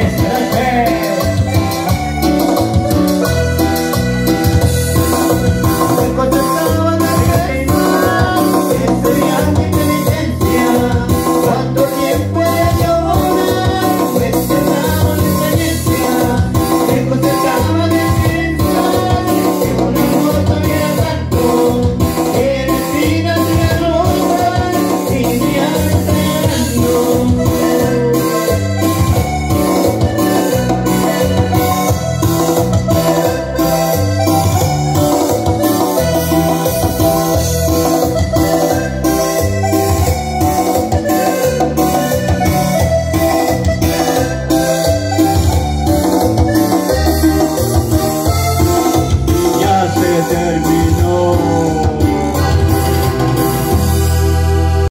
Yes,